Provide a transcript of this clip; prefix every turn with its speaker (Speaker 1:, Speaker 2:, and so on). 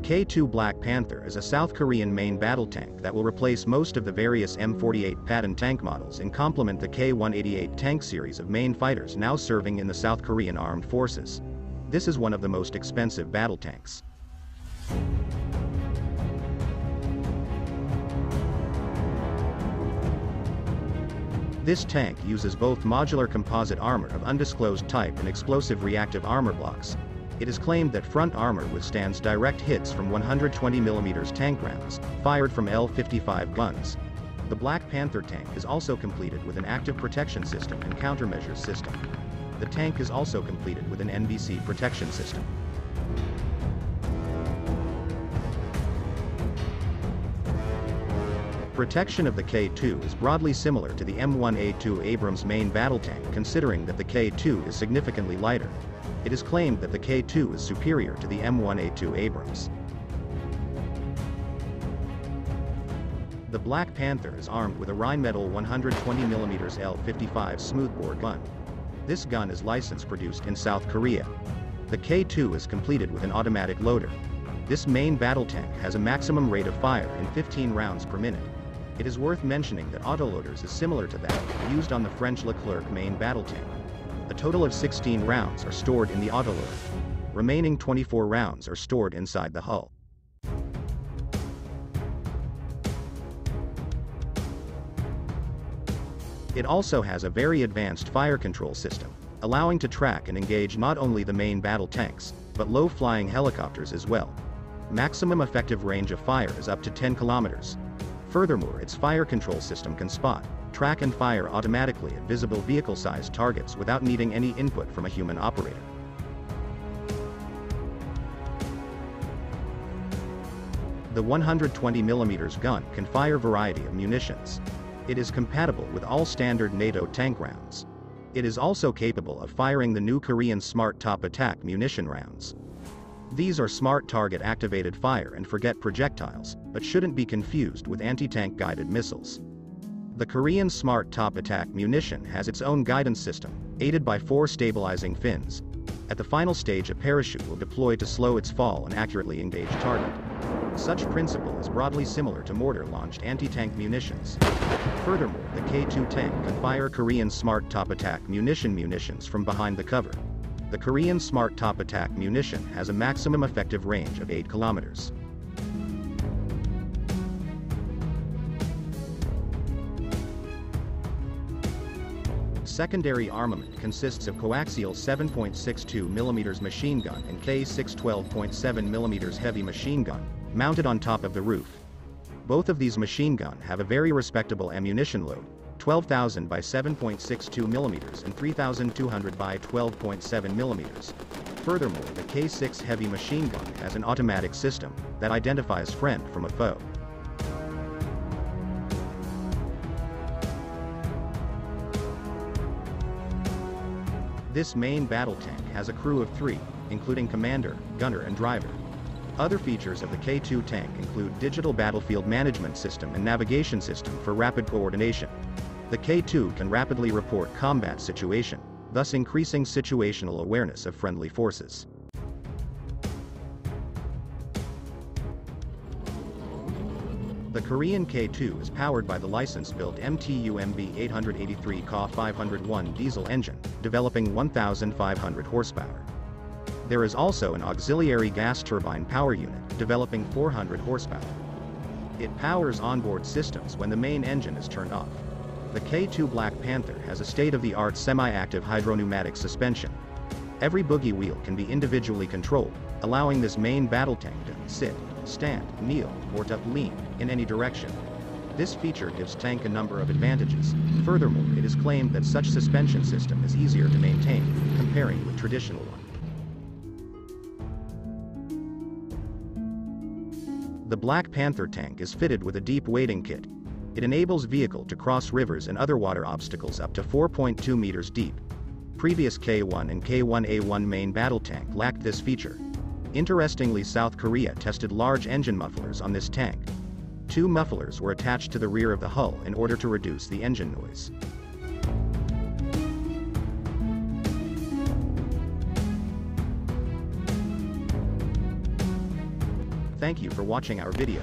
Speaker 1: K-2 Black Panther is a South Korean main battle tank that will replace most of the various M48 Patton tank models and complement the K-188 tank series of main fighters now serving in the South Korean armed forces. This is one of the most expensive battle tanks. This tank uses both modular composite armor of undisclosed type and explosive reactive armor blocks. It is claimed that front armor withstands direct hits from 120mm tank rounds, fired from L-55 guns. The Black Panther tank is also completed with an active protection system and countermeasures system. The tank is also completed with an NBC protection system. Protection of the K-2 is broadly similar to the M1A2 Abrams main battle tank considering that the K-2 is significantly lighter. It is claimed that the K-2 is superior to the M1A2 Abrams. The Black Panther is armed with a Rheinmetall 120mm L55 smoothbore gun. This gun is license produced in South Korea. The K-2 is completed with an automatic loader. This main battle tank has a maximum rate of fire in 15 rounds per minute. It is worth mentioning that autoloaders is similar to that used on the French Leclerc main battle tank. A total of 16 rounds are stored in the autoloader. Remaining 24 rounds are stored inside the hull. It also has a very advanced fire control system, allowing to track and engage not only the main battle tanks, but low-flying helicopters as well. Maximum effective range of fire is up to 10 kilometers, Furthermore its fire control system can spot, track and fire automatically at visible vehicle-sized targets without needing any input from a human operator. The 120mm gun can fire a variety of munitions. It is compatible with all standard NATO tank rounds. It is also capable of firing the new Korean Smart Top Attack munition rounds. These are smart target activated fire and forget projectiles, but shouldn't be confused with anti-tank guided missiles. The Korean Smart Top Attack munition has its own guidance system, aided by four stabilizing fins. At the final stage a parachute will deploy to slow its fall and accurately engage target. Such principle is broadly similar to mortar-launched anti-tank munitions. Furthermore, the K-2 tank can fire Korean Smart Top Attack munition munitions from behind the cover. The Korean Smart Top Attack munition has a maximum effective range of 8 kilometers. Secondary armament consists of coaxial 7.62 mm machine gun and K6 12.7 mm heavy machine gun, mounted on top of the roof. Both of these machine gun have a very respectable ammunition load, 12,000 by 7.62 mm and 3,200 by 12.7 mm. Furthermore the K6 heavy machine gun has an automatic system that identifies friend from a foe. This main battle tank has a crew of three, including commander, gunner and driver. Other features of the K2 tank include digital battlefield management system and navigation system for rapid coordination. The K2 can rapidly report combat situation, thus increasing situational awareness of friendly forces. The Korean K2 is powered by the license-built MTU-MB 883 KA 501 diesel engine, developing 1,500 horsepower. There is also an auxiliary gas turbine power unit, developing 400 horsepower. It powers onboard systems when the main engine is turned off. The K2 Black Panther has a state-of-the-art semi-active hydropneumatic suspension. Every bogie wheel can be individually controlled, allowing this main battle tank to sit, stand, kneel, or to lean in any direction. This feature gives tank a number of advantages. Furthermore, it is claimed that such suspension system is easier to maintain, comparing with traditional one. The Black Panther tank is fitted with a deep wading kit, it enables vehicle to cross rivers and other water obstacles up to 4.2 meters deep. Previous K1 and K1A1 main battle tank lacked this feature. Interestingly South Korea tested large engine mufflers on this tank. Two mufflers were attached to the rear of the hull in order to reduce the engine noise. Thank you for watching our video.